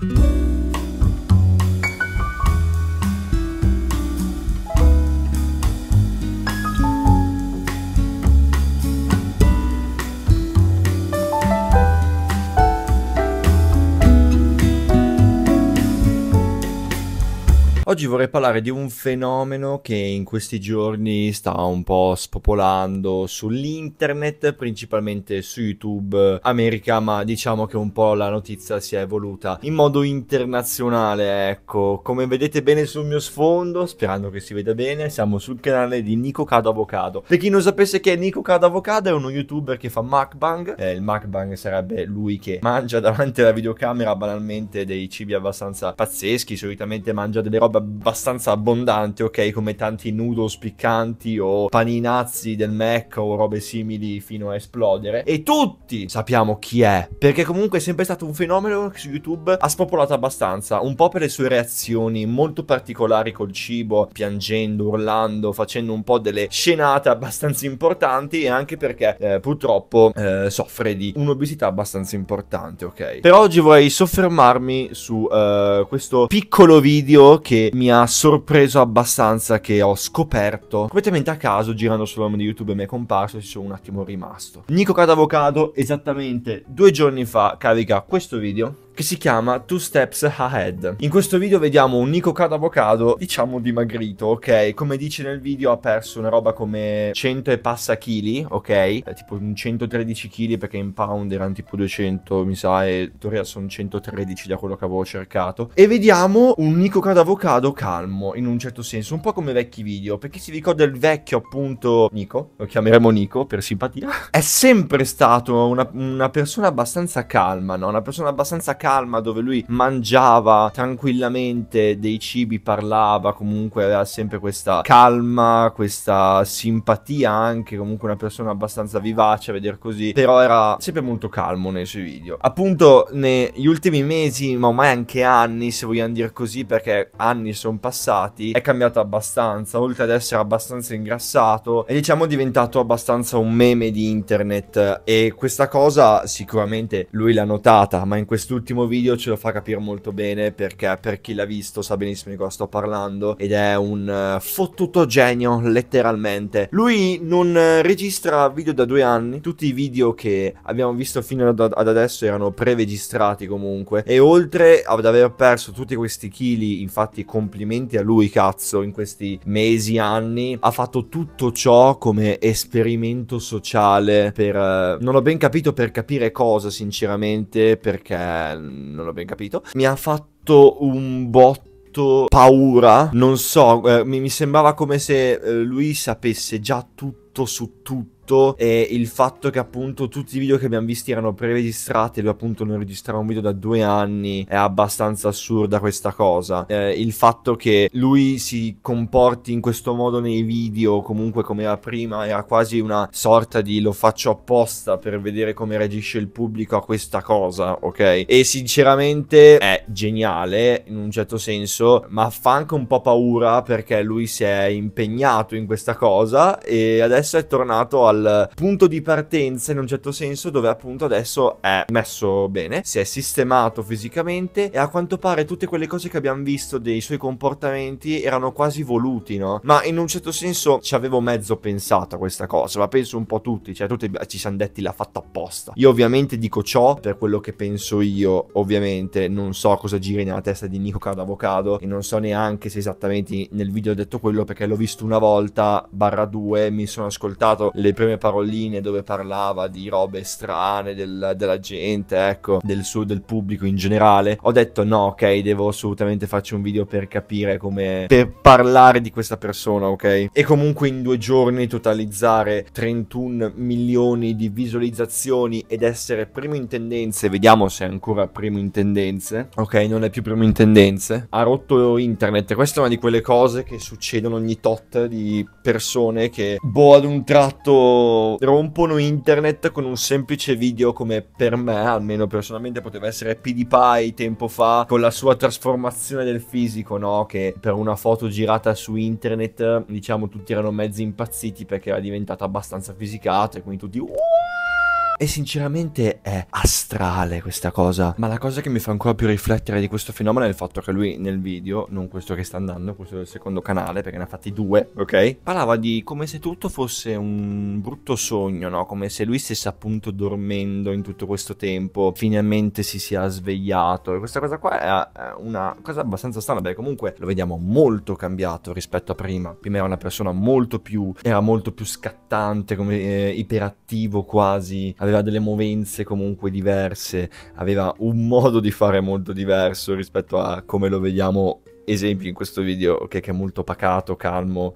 thank you Oggi vorrei parlare di un fenomeno che in questi giorni sta un po' spopolando sull'internet, principalmente su YouTube America, ma diciamo che un po' la notizia si è evoluta in modo internazionale, ecco. Come vedete bene sul mio sfondo, sperando che si veda bene, siamo sul canale di Nico Cado Avocado. Per chi non sapesse che è Nico Cado Avocado, è uno youtuber che fa mukbang. Eh, il mukbang sarebbe lui che mangia davanti alla videocamera banalmente dei cibi abbastanza pazzeschi, solitamente mangia delle robe abbastanza abbondante, ok? Come tanti noodles piccanti o paninazzi del Mac o robe simili fino a esplodere. E tutti sappiamo chi è, perché comunque è sempre stato un fenomeno che su YouTube ha spopolato abbastanza, un po' per le sue reazioni molto particolari col cibo, piangendo, urlando, facendo un po' delle scenate abbastanza importanti e anche perché eh, purtroppo eh, soffre di un'obesità abbastanza importante, ok? Per oggi vorrei soffermarmi su uh, questo piccolo video che mi ha sorpreso abbastanza che ho scoperto completamente a caso girando sull'home di YouTube mi è comparso e ci sono un attimo rimasto. Nico Cadavocado esattamente due giorni fa carica questo video che si chiama Two Steps Ahead. In questo video vediamo un Nico Cadavocado, diciamo dimagrito, ok? Come dice nel video ha perso una roba come 100 e passa chili, ok? Eh, tipo 113 kg perché in pound erano tipo 200, mi sa, e teoria sono 113 da quello che avevo cercato. E vediamo un Nico Cadavocado calmo, in un certo senso, un po' come vecchi video, perché si ricorda il vecchio appunto Nico, lo chiameremo Nico per simpatia, è sempre stato una, una persona abbastanza calma, no? Una persona abbastanza calma calma dove lui mangiava tranquillamente dei cibi, parlava, comunque aveva sempre questa calma, questa simpatia anche, comunque una persona abbastanza vivace a vedere così, però era sempre molto calmo nei suoi video. Appunto negli ultimi mesi, ma ormai anche anni, se vogliamo dire così, perché anni sono passati, è cambiato abbastanza, oltre ad essere abbastanza ingrassato, è diciamo diventato abbastanza un meme di internet. E questa cosa sicuramente lui l'ha notata, ma in quest'ultimo ultimo video ce lo fa capire molto bene perché per chi l'ha visto sa benissimo di cosa sto parlando ed è un uh, fottuto genio letteralmente. Lui non uh, registra video da due anni, tutti i video che abbiamo visto fino ad, ad adesso erano pre-registrati comunque e oltre ad aver perso tutti questi chili, infatti complimenti a lui cazzo in questi mesi, anni, ha fatto tutto ciò come esperimento sociale per... Uh, non ho ben capito per capire cosa sinceramente perché non l'ho ben capito, mi ha fatto un botto paura, non so, eh, mi, mi, sembrava come se eh, lui sapesse già tutto su tutto tutto e il fatto che appunto tutti i video che abbiamo visti erano pre-registrati e lui appunto non registrava un video da due anni è abbastanza assurda questa cosa. Eh, il fatto che lui si comporti in questo modo nei video comunque come era prima era quasi una sorta di lo faccio apposta per vedere come reagisce il pubblico a questa cosa, ok? E sinceramente è geniale in un certo senso, ma fa anche un po' paura perché lui si è impegnato in questa cosa e adesso è tornato al dal punto di partenza in un certo senso dove appunto adesso è messo bene, si è sistemato fisicamente e a quanto pare tutte quelle cose che abbiamo visto dei suoi comportamenti erano quasi voluti, no? Ma in un certo senso ci avevo mezzo pensato a questa cosa, ma penso un po' tutti, cioè tutti ci siamo detti l'ha fatto apposta. Io ovviamente dico ciò per quello che penso io, ovviamente non so cosa gira nella testa di Nico Cardo Avocado e non so neanche se esattamente nel video ho detto quello perché l'ho visto una volta, barra due, mi sono ascoltato le prime prime paroline dove parlava di robe strane del, della gente, ecco, del suo del pubblico in generale, ho detto no, ok, devo assolutamente farci un video per capire come per parlare di questa persona, ok? E comunque in due giorni totalizzare 31 milioni di visualizzazioni ed essere primo in tendenze, vediamo se è ancora primo in tendenze. Ok, non è più primo in tendenze. Ha rotto internet. Questa è una di quelle cose che succedono ogni tot di persone che boh ad un tratto rompono internet con un semplice video come per me, almeno personalmente poteva essere PewDiePie tempo fa, con la sua trasformazione del fisico, no? Che per una foto girata su internet, diciamo, tutti erano mezzi impazziti perché era diventata abbastanza fisicata e quindi tutti... E sinceramente è astrale questa cosa. Ma la cosa che mi fa ancora più riflettere di questo fenomeno è il fatto che lui nel video, non questo che sta andando, questo del secondo canale, perché ne ha fatti due, ok? Parlava di come se tutto fosse un brutto sogno, no? Come se lui stesse appunto dormendo in tutto questo tempo, finalmente si sia svegliato. E questa cosa qua è una cosa abbastanza strana, perché comunque lo vediamo molto cambiato rispetto a prima. Prima era una persona molto più, era molto più scattante, come eh, iperattivo quasi, aveva delle movenze comunque diverse, aveva un modo di fare molto diverso rispetto a come lo vediamo esempio in questo video okay, che è molto pacato, calmo,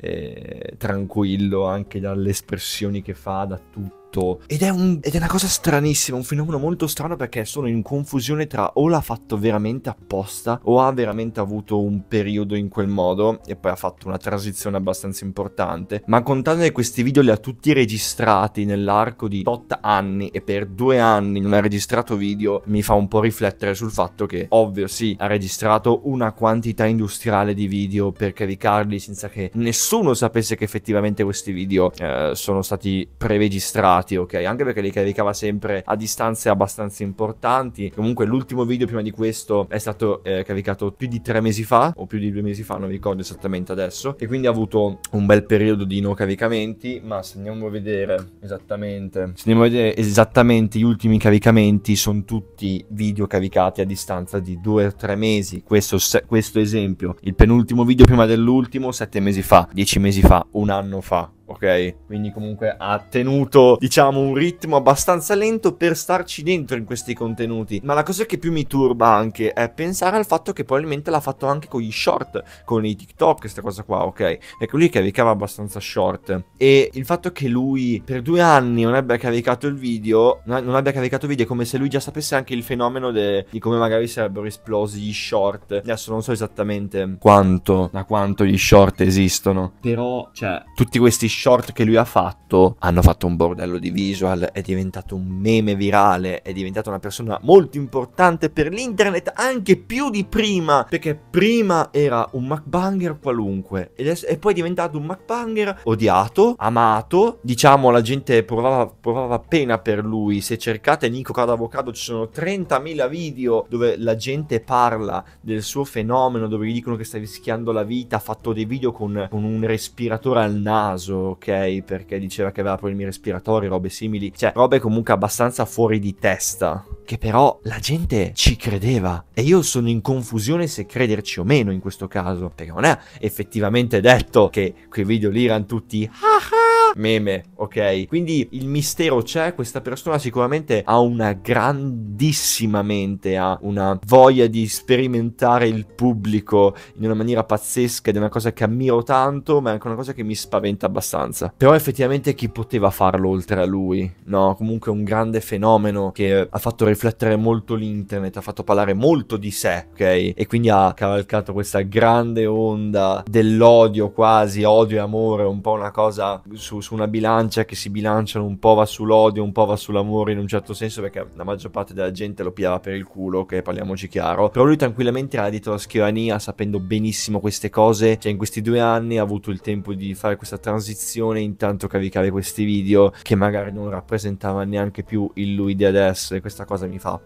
tranquillo anche dalle espressioni che fa, da tutto tutto. Ed è, un, ed è, una cosa stranissima, un fenomeno molto strano perché sono in confusione tra o l'ha fatto veramente apposta o ha veramente avuto un periodo in quel modo e poi ha fatto una transizione abbastanza importante. Ma contando che questi video li ha tutti registrati nell'arco di 8 anni e per due anni non ha registrato video, mi fa un po' riflettere sul fatto che, ovvio sì, ha registrato una quantità industriale di video per caricarli senza che nessuno sapesse che effettivamente questi video eh, sono stati preregistrati caricati, ok? Anche perché li caricava sempre a distanze abbastanza importanti. Comunque l'ultimo video prima di questo è stato eh, caricato più di tre mesi fa, o più di due mesi fa, non ricordo esattamente adesso. E quindi ha avuto un bel periodo di no caricamenti, ma se andiamo a vedere esattamente, se andiamo a vedere esattamente gli ultimi caricamenti, sono tutti video caricati a distanza di due o tre mesi. Questo, se, questo esempio, il penultimo video prima dell'ultimo, sette mesi fa, dieci mesi fa, un anno fa ok? Quindi comunque ha tenuto, diciamo, un ritmo abbastanza lento per starci dentro in questi contenuti. Ma la cosa che più mi turba anche è pensare al fatto che probabilmente l'ha fatto anche con gli short, con i TikTok, questa cosa qua, ok? Ecco, lui caricava abbastanza short. E il fatto che lui per due anni non abbia caricato il video, non abbia caricato video, è come se lui già sapesse anche il fenomeno de- di come magari sarebbero esplosi gli short. Adesso non so esattamente quanto, da quanto gli short esistono. Però, cioè, tutti questi short short che lui ha fatto hanno fatto un bordello di visual, è diventato un meme virale, è diventato una persona molto importante per l'internet, anche più di prima, perché prima era un MacBanger qualunque ed è, è poi diventato un MacBanger odiato, amato, diciamo la gente provava, provava pena per lui, se cercate Nico Cado Avocado ci sono 30.000 video dove la gente parla del suo fenomeno, dove gli dicono che sta rischiando la vita, ha fatto dei video con, con un respiratore al naso, ok, perché diceva che aveva problemi respiratori, robe simili, cioè robe comunque abbastanza fuori di testa, che però la gente ci credeva e io sono in confusione se crederci o meno in questo caso, perché non è effettivamente detto che quei video lì erano tutti ah ah meme, ok? Quindi il mistero c'è, questa persona sicuramente ha una grandissima mente, ha una voglia di sperimentare il pubblico in una maniera pazzesca ed è una cosa che ammiro tanto, ma è anche una cosa che mi spaventa abbastanza. Però effettivamente chi poteva farlo oltre a lui? No, comunque un grande fenomeno che ha fatto riflettere molto l'internet, ha fatto parlare molto di sé, ok? E quindi ha cavalcato questa grande onda dell'odio quasi, odio e amore, un po' una cosa su, su una bilancia che si bilanciano, un po' va sull'odio, un po' va sull'amore in un certo senso, perché la maggior parte della gente lo piava per il culo, che parliamoci chiaro. Però lui tranquillamente era dietro la scrivania, sapendo benissimo queste cose. Cioè, in questi due anni ha avuto il tempo di fare questa transizione, intanto caricare questi video, che magari non rappresentava neanche più il lui di adesso. E questa cosa mi fa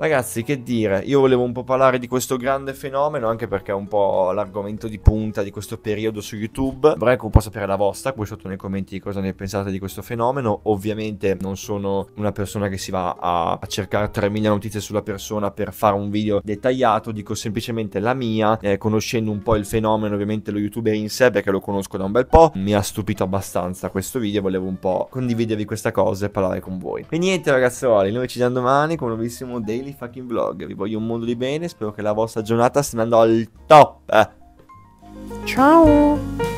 Ragazzi, che dire, io volevo un po' parlare di questo grande fenomeno, anche perché è un po' l'argomento di punta di questo periodo su YouTube. Vorrei un po' sapere la vostra, qui sotto nei commenti cosa ne pensate di questo fenomeno. Ovviamente non sono una persona che si va a, a cercare 3000 notizie sulla persona per fare un video dettagliato, dico semplicemente la mia, eh, conoscendo un po' il fenomeno, ovviamente lo youtuber in sé, perché lo conosco da un bel po'. Mi ha stupito abbastanza questo video, volevo un po' condividervi questa cosa e parlare con voi. E niente ragazzuoli, noi ci vediamo domani con un nuovissimo daily daily fucking vlog. Vi voglio un mondo di bene, spero che la vostra giornata stia andando al top. Ciao!